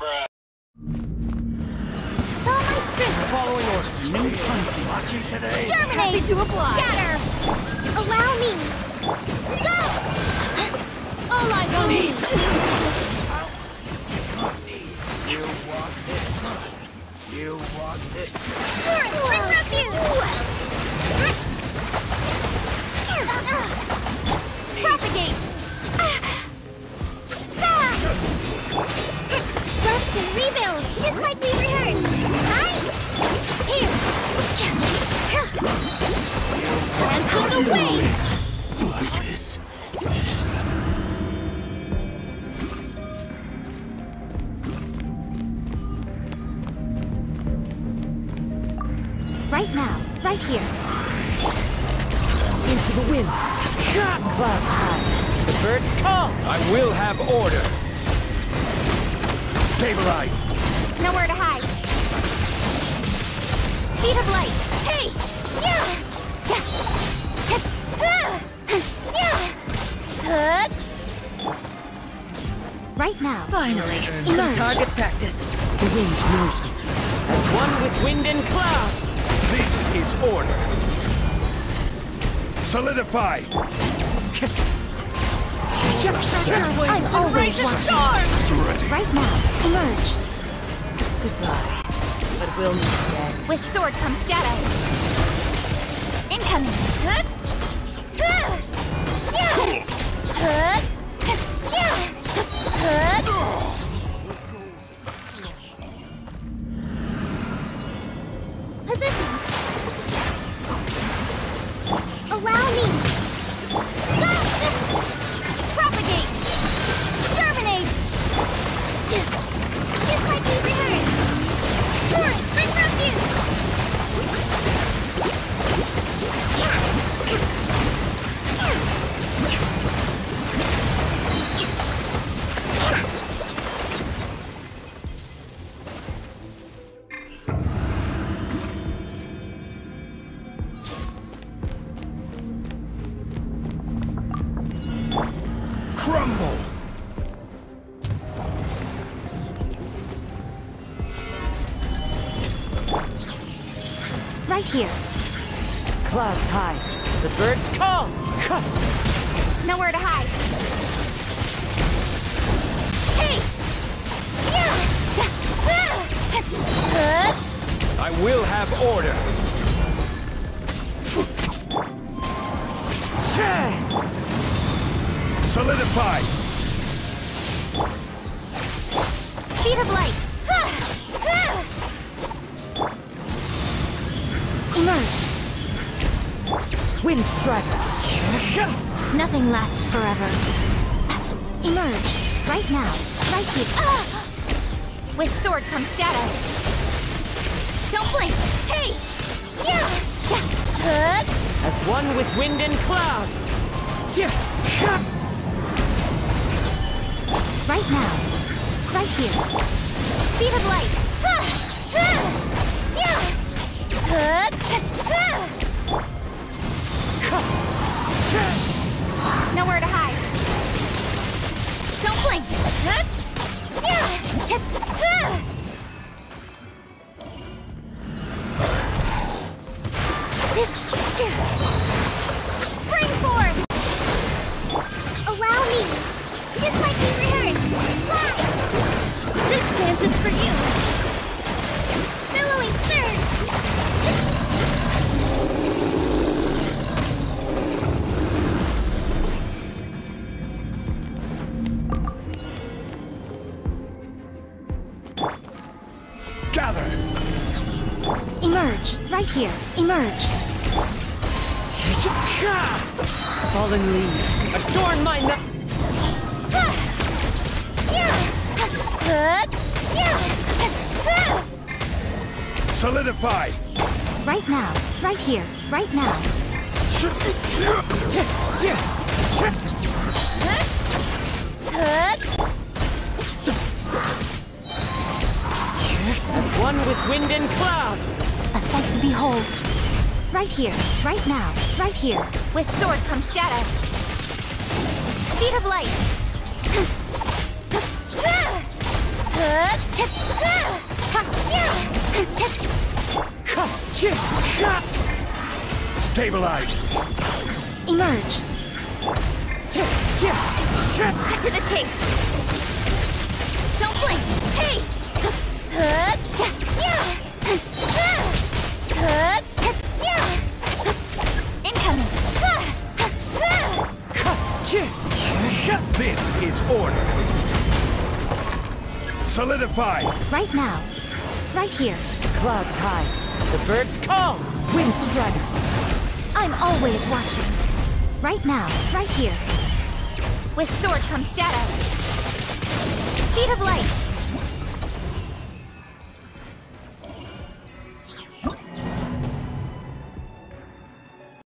All my strength. Following orders. New punching. Lucky today. Terminate. to apply. Scatter. Allow me. Go. All eyes on me. You want this one. You want this one. Right now, right here. Into the wind. Clouds high. The birds come. I will have order. Stabilize. Nowhere to hide. Speed of light. Hey! Yeah! Yeah! Right now. Finally, Emerge. some target practice. The wind knows me. As one with wind and cloud. This is order. Solidify. I'm always watching. Ready. Right now. Emerge. Goodbye. But we'll meet again. With sword comes shadow. Incoming. Huh? Huh? Crumble. Right here. Clouds high. The birds call. Nowhere to hide. Hey! Yeah! Huh? I will have order. Solidify. Speed of light. Emerge. Wind strider. Nothing lasts forever. Emerge. Right now. Right here. With sword comes shadow. Don't blink. Hey! Yeah! Huh? As one with wind and cloud. Right now. Right here. Speed of light. Nowhere to hide. Don't blink. Spring forth! Allow me! Just like! Fly! This dance is for you! Billowing surge! Gather. Emerge! Right here! Emerge! Fallen leaves. Adorn my Solidify. Right now! Right here! Right now! As one with wind and cloud. A sight to behold. Right here, right now, right here. With sword comes shadow. Speed of light. Stabilize. Emerge. Cut to the chase. Don't blink. Hey! Incoming. This is order. Solidify. Right now. Right here. Clouds high. The birds call. Wind strider. I'm always watching. Right now, right here. With sword comes shadow. Speed of light.